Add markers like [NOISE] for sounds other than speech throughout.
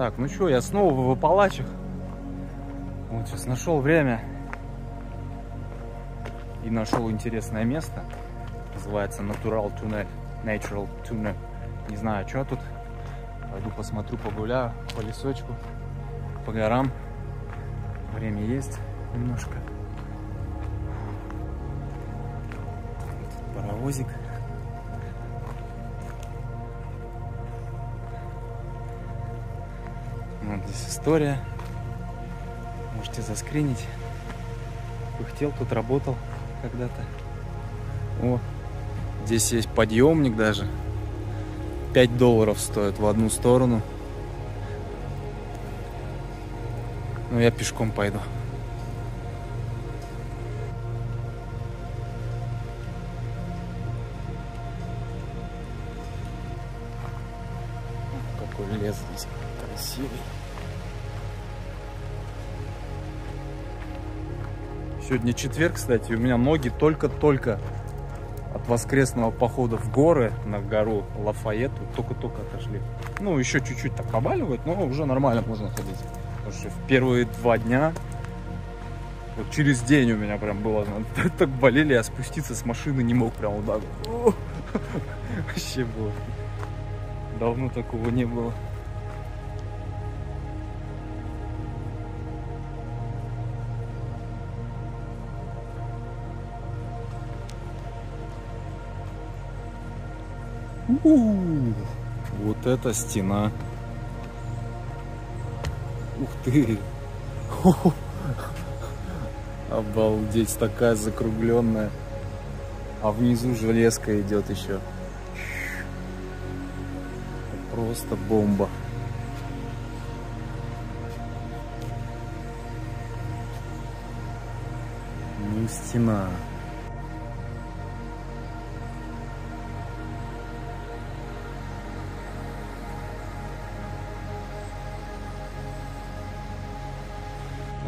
Так, ну что, я снова в Апалачах. Вот сейчас нашел время и нашел интересное место. Называется Natural Tunnel. Natural Tunnel. Не знаю, что тут. Пойду посмотрю, погуляю по лесочку, по горам. Время есть немножко. Паровозик. Вот здесь история. Можете заскринить. Пыхтел, тут работал когда-то. О, здесь есть подъемник даже. 5 долларов стоит в одну сторону. Но я пешком пойду. Какой лес здесь красивый. Сегодня четверг, кстати, у меня ноги только-только от воскресного похода в горы на гору Лафайет только-только отошли. Ну, еще чуть-чуть так побаливает, но уже нормально можно ходить. Потому что в первые два дня, вот через день у меня прям было, [LAUGHS] так болели, я спуститься с машины не мог прям вот так. [LAUGHS] Вообще было. Давно такого не было. У-у-у. Вот эта стена. Ух ты. [LAUGHS] Обалдеть, такая закругленная. А внизу железка идет еще. Просто бомба. Ну, стена.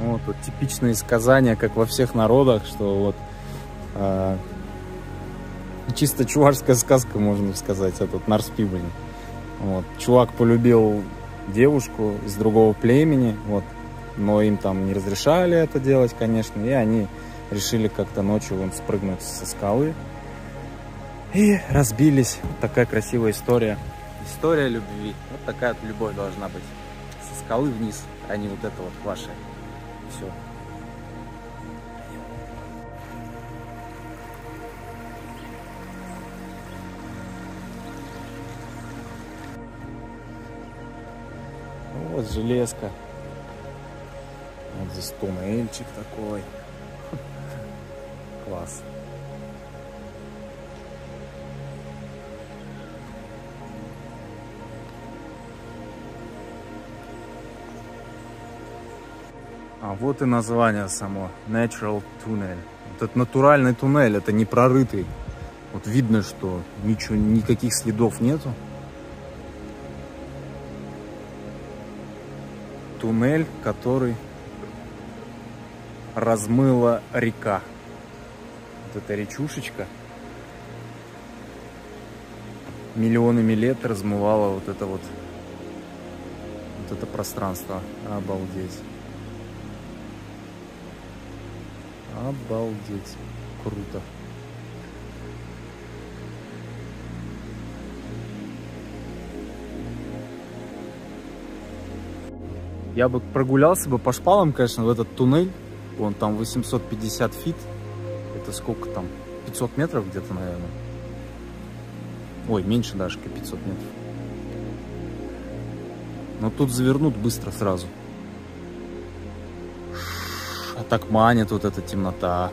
Вот, вот типичные сказания, как во всех народах, что вот э, чисто чувашская сказка, можно сказать, этот Нарспибани. Вот. Чувак полюбил девушку из другого племени, вот, но им там не разрешали это делать, конечно, и они решили как-то ночью вон спрыгнуть со скалы и разбились. Такая красивая история. История любви. Вот такая вот любовь должна быть. Со скалы вниз, а не вот это вот ваше все. Вот железка. Вот здесь туннельчик такой. [LAUGHS] Класс. А вот и название само. Natural Tunnel. Вот это натуральный туннель, это не прорытый. Вот видно, что ничего, никаких следов нету. Туннель, который размыла река. Вот эта речушечка миллионами лет размывала вот это вот вот это пространство. Обалдеть. Обалдеть. Круто. Я бы прогулялся бы по шпалам, конечно, в этот туннель. Вон там 850 фит. Это сколько там? 500 метров где-то, наверное. Ой, меньше даже, 500 метров. Но тут завернут быстро сразу. Так манит вот эта темнота.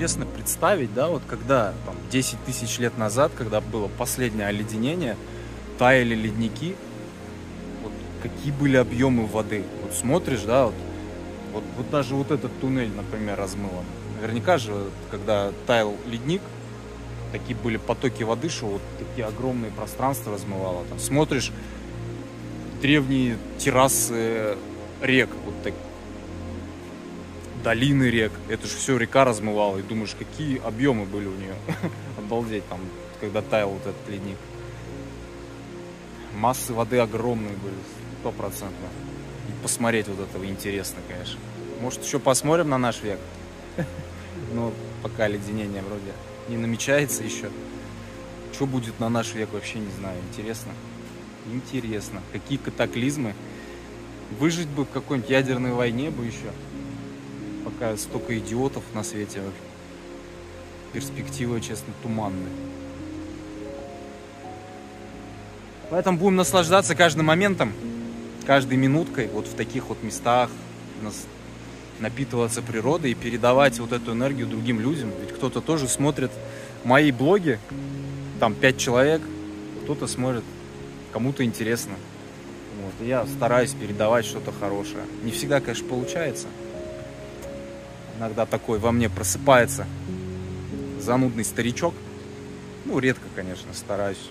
Интересно представить, да, вот когда там 10 тысяч лет назад, когда было последнее оледенение, таяли ледники, вот какие были объемы воды. Вот смотришь, да, вот, вот, вот даже вот этот туннель, например, размыло. Наверняка же, когда таял ледник, такие были потоки воды, что вот такие огромные пространства размывало. Там смотришь древние террасы рек, вот так, долины рек. Это же все река размывала. И думаешь, какие объемы были у нее. [LAUGHS] Обалдеть там, когда таял вот этот ледник. Массы воды огромные были, стопроцентно. И посмотреть вот этого интересно, конечно. Может, еще посмотрим на наш век? [LAUGHS] Но пока леденение вроде не намечается еще. Что будет на наш век, вообще не знаю. Интересно. Интересно. Какие катаклизмы. Выжить бы в какой-нибудь ядерной войне бы еще. Пока столько идиотов на свете. Перспективы, честно, туманные. Поэтому будем наслаждаться каждым моментом, каждой минуткой, вот в таких вот местах, напитываться природой и передавать вот эту энергию другим людям. Ведь кто-то тоже смотрит мои блоги, там пять человек, кто-то смотрит, кому-то интересно. Вот, и я стараюсь передавать что-то хорошее. Не всегда, конечно, получается. Иногда такой во мне просыпается занудный старичок. Ну, редко, конечно, стараюсь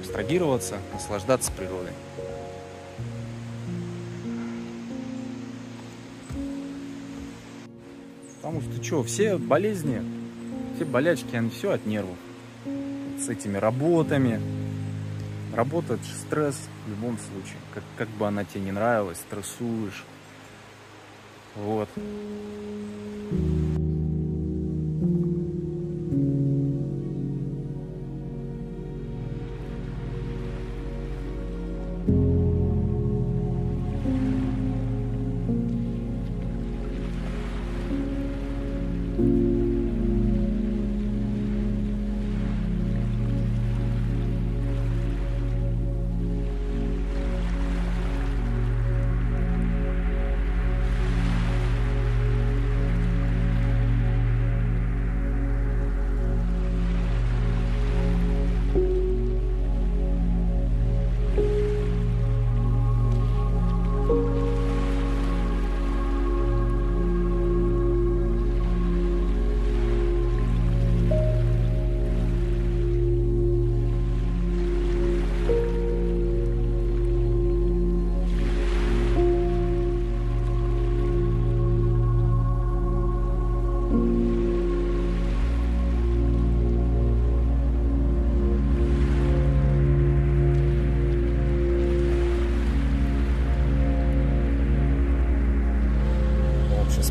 абстрагироваться, наслаждаться природой. Потому что что, все болезни, все болячки, они все от нервов. С этими работами. Работа стресс в любом случае. Как, как бы она тебе не нравилась, стрессуешь. Вот.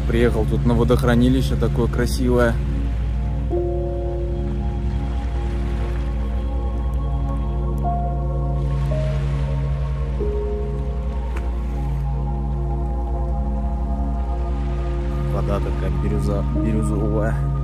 Приехал тут на водохранилище такое красивое. Вода такая бирюза, бирюзовая.